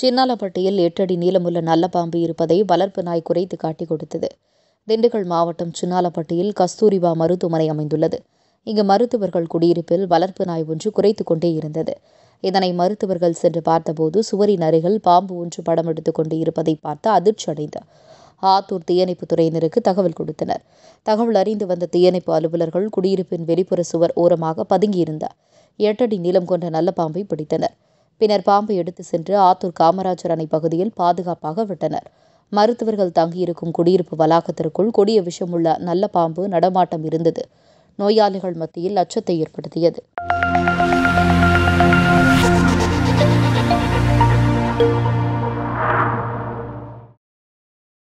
சின்னாலப்பட்டியில் எட்டடி நீளமுள்ள நல்ல பாம்பு இருப்பதை வளர்ப்பு நாய் குறைத்து காட்டிக் கொடுத்தது. திண்டுக்கல் மாவட்டம் சின்னாலப்பட்டியில் கஸ்தூரிபா மருத்துவமனை அமைந்துள்ளது. இங்கு மருத்துவர்கள் குடியிருப்பில் வளர்ப்பு நாய் ஒன்று குறைத்து கொண்டே இருந்தது. இதனை மருத்துவர்கள் சென்று பார்த்தபோது சுவரின் அருகில் பாம்பு ஒன்று படம் எடுத்துக் கொண்டு இருப்பதை பார்த்து அதிர்ச்சி அடைந்தார். ஆத்தூர் தீயணைப்பு துறையினருக்கு தகவல் கொடுத்தனர். தகவல் அறிந்து வந்த தீயணைப்பு அலுவலர்கள் குடியிருப்பின் வெளிப்புற சுவர் ஓரமாக பதுங்கியிருந்தார். எட்டடி நீளம் கொண்ட நல்ல பாம்பை பிடித்தனர். பின்னர் பாம்பை எடுத்து சென்று ஆத்தூர் காமராஜர் அணை பகுதியில் பாதுகாப்பாக விட்டனர். மருத்துவர்கள் தங்கியிருக்கும் குடியிருப்பு வளாகத்திற்குள் கொடிய விஷமுள்ள நல்ல பாம்பு நடமாட்டம் இருந்தது. நோயாளிகள் மத்தியில் அச்சத்தை ஏற்படுத்தியது.